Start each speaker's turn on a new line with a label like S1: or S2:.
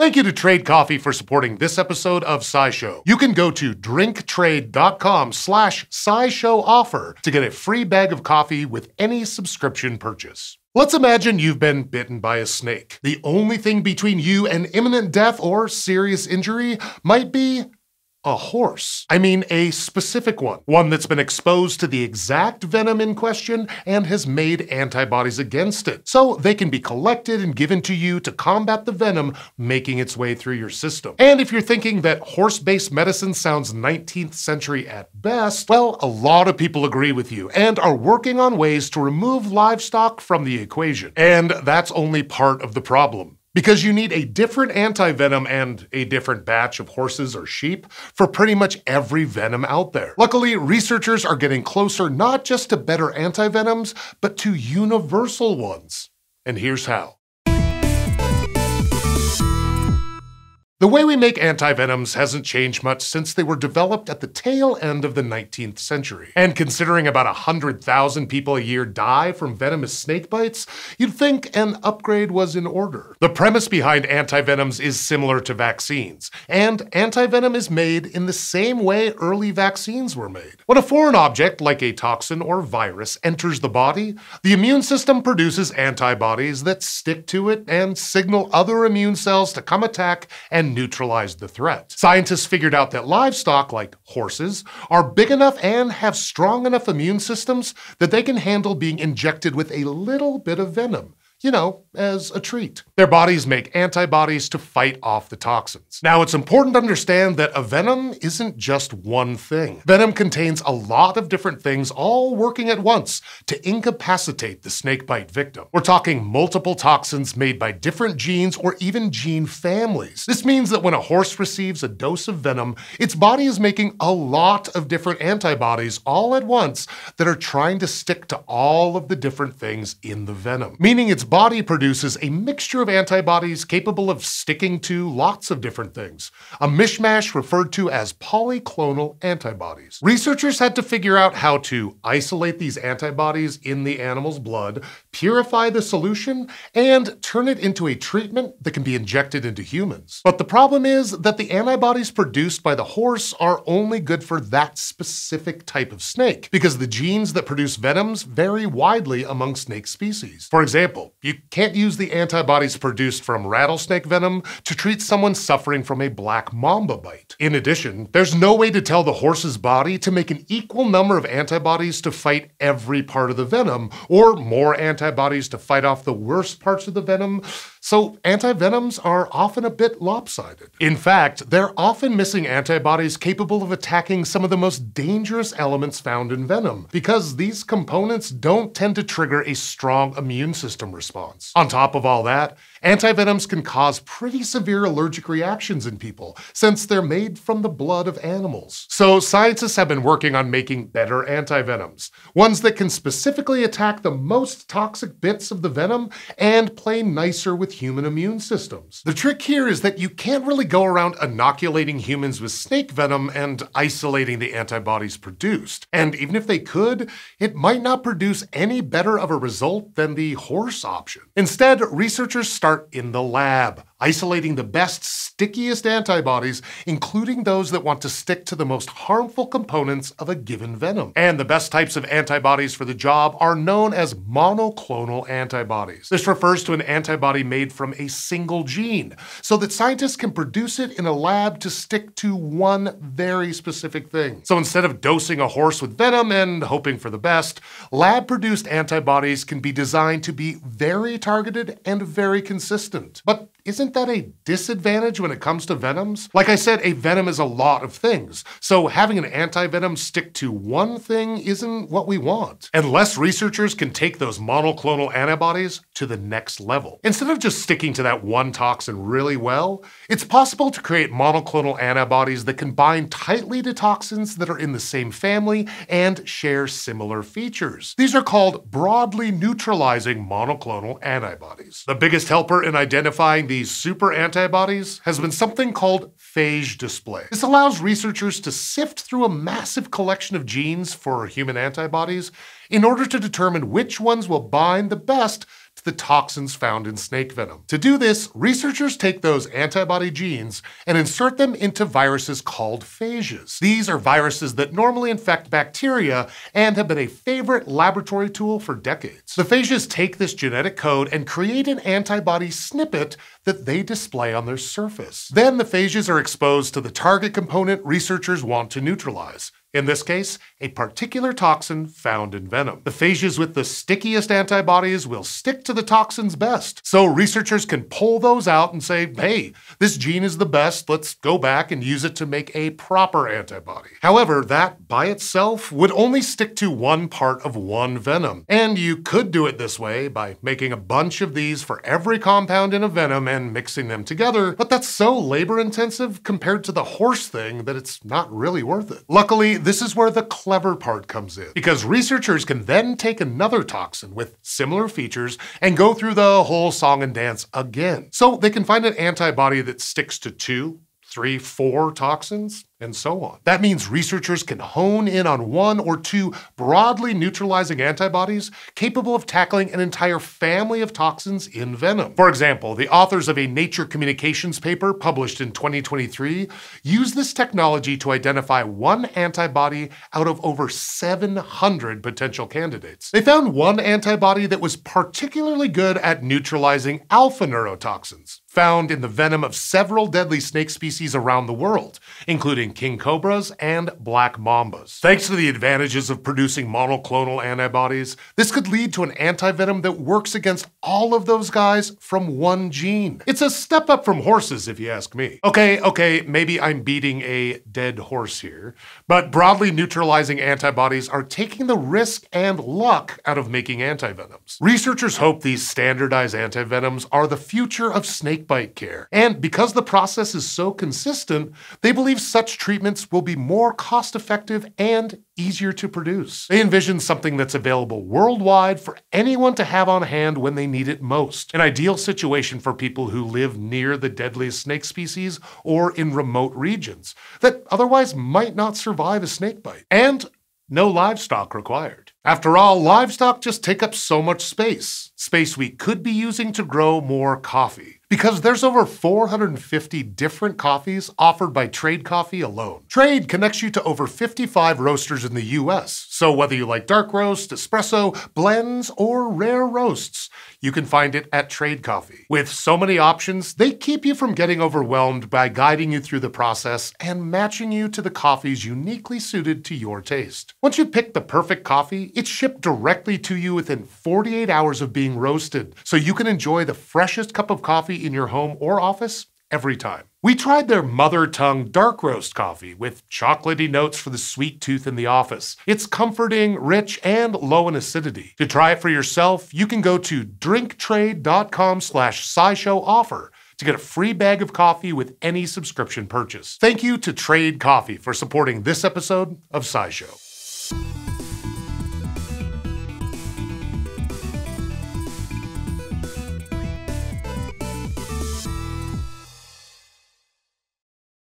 S1: Thank you to Trade Coffee for supporting this episode of SciShow. You can go to drinktrade.com slash offer to get a free bag of coffee with any subscription purchase. Let's imagine you've been bitten by a snake. The only thing between you and imminent death or serious injury might be a horse. I mean, a specific one. One that's been exposed to the exact venom in question and has made antibodies against it. So they can be collected and given to you to combat the venom making its way through your system. And if you're thinking that horse based medicine sounds 19th century at best, well, a lot of people agree with you and are working on ways to remove livestock from the equation. And that's only part of the problem because you need a different antivenom and a different batch of horses or sheep for pretty much every venom out there. Luckily, researchers are getting closer not just to better antivenoms, but to universal ones. And here's how. The way we make antivenoms hasn't changed much since they were developed at the tail end of the 19th century. And considering about 100,000 people a year die from venomous snake bites, you'd think an upgrade was in order. The premise behind antivenoms is similar to vaccines, and antivenom is made in the same way early vaccines were made. When a foreign object, like a toxin or virus, enters the body, the immune system produces antibodies that stick to it and signal other immune cells to come attack and neutralized the threat. Scientists figured out that livestock, like horses, are big enough and have strong enough immune systems that they can handle being injected with a little bit of venom you know, as a treat. Their bodies make antibodies to fight off the toxins. Now, it's important to understand that a venom isn't just one thing. Venom contains a lot of different things all working at once to incapacitate the snakebite victim. We're talking multiple toxins made by different genes or even gene families. This means that when a horse receives a dose of venom, its body is making a lot of different antibodies all at once that are trying to stick to all of the different things in the venom, meaning its body produces a mixture of antibodies capable of sticking to lots of different things, a mishmash referred to as polyclonal antibodies. Researchers had to figure out how to isolate these antibodies in the animal's blood, purify the solution, and turn it into a treatment that can be injected into humans. But the problem is that the antibodies produced by the horse are only good for that specific type of snake, because the genes that produce venoms vary widely among snake species. For example, you can't use the antibodies produced from rattlesnake venom to treat someone suffering from a black mamba bite. In addition, there's no way to tell the horse's body to make an equal number of antibodies to fight every part of the venom, or more antibodies to fight off the worst parts of the venom, so antivenoms are often a bit lopsided. In fact, they're often missing antibodies capable of attacking some of the most dangerous elements found in venom, because these components don't tend to trigger a strong immune system response. On top of all that, antivenoms can cause pretty severe allergic reactions in people, since they're made from the blood of animals. So scientists have been working on making better antivenoms, ones that can specifically attack the most toxic bits of the venom and play nicer with human immune systems. The trick here is that you can't really go around inoculating humans with snake venom and isolating the antibodies produced. And even if they could, it might not produce any better of a result than the horse. Instead, researchers start in the lab, isolating the best, stickiest antibodies, including those that want to stick to the most harmful components of a given venom. And the best types of antibodies for the job are known as monoclonal antibodies. This refers to an antibody made from a single gene, so that scientists can produce it in a lab to stick to one very specific thing. So instead of dosing a horse with venom and hoping for the best, lab produced antibodies can be designed to be very targeted and very consistent. But isn't that a disadvantage when it comes to venoms? Like I said, a venom is a lot of things, so having an antivenom stick to one thing isn't what we want. Unless researchers can take those monoclonal antibodies to the next level. Instead of just sticking to that one toxin really well, it's possible to create monoclonal antibodies that can bind tightly to toxins that are in the same family and share similar features. These are called broadly neutralizing monoclonal antibodies. The biggest helper in identifying these super antibodies has been something called phage display. This allows researchers to sift through a massive collection of genes for human antibodies in order to determine which ones will bind the best the toxins found in snake venom. To do this, researchers take those antibody genes and insert them into viruses called phages. These are viruses that normally infect bacteria and have been a favorite laboratory tool for decades. The phages take this genetic code and create an antibody snippet that they display on their surface. Then the phages are exposed to the target component researchers want to neutralize. In this case, a particular toxin found in venom. The phages with the stickiest antibodies will stick to the toxins best. So researchers can pull those out and say, hey, this gene is the best, let's go back and use it to make a proper antibody. However, that by itself would only stick to one part of one venom. And you could do it this way by making a bunch of these for every compound in a venom and mixing them together, but that's so labor intensive compared to the horse thing that it's not really worth it. Luckily, this is where the clever part comes in, because researchers can then take another toxin with similar features and go through the whole song and dance again. So they can find an antibody that sticks to two, three, four toxins, and so on. That means researchers can hone in on one or two broadly neutralizing antibodies capable of tackling an entire family of toxins in venom. For example, the authors of a Nature Communications paper published in 2023 used this technology to identify one antibody out of over 700 potential candidates. They found one antibody that was particularly good at neutralizing alpha neurotoxins, found in the venom of several deadly snake species around the world, including king cobras and black mambas. Thanks to the advantages of producing monoclonal antibodies, this could lead to an antivenom that works against all of those guys from one gene. It's a step up from horses, if you ask me. Okay, okay, maybe I'm beating a dead horse here, but broadly neutralizing antibodies are taking the risk and luck out of making antivenoms. Researchers hope these standardized antivenoms are the future of snakebite care, and because the process is so consistent, they believe such treatments will be more cost effective and easier to produce. They envision something that's available worldwide for anyone to have on hand when they need it most. An ideal situation for people who live near the deadliest snake species or in remote regions that otherwise might not survive a snake bite. And no livestock required. After all, livestock just take up so much space, space we could be using to grow more coffee because there's over 450 different coffees offered by Trade Coffee alone. Trade connects you to over 55 roasters in the US, so whether you like dark roast, espresso, blends, or rare roasts, you can find it at Trade Coffee. With so many options, they keep you from getting overwhelmed by guiding you through the process and matching you to the coffees uniquely suited to your taste. Once you pick the perfect coffee, it's shipped directly to you within 48 hours of being roasted, so you can enjoy the freshest cup of in your home or office every time. We tried their mother tongue dark roast coffee with chocolaty notes for the sweet tooth in the office. It's comforting, rich, and low in acidity. To try it for yourself, you can go to drinktrade.com slash scishow offer to get a free bag of coffee with any subscription purchase. Thank you to Trade Coffee for supporting this episode of SciShow.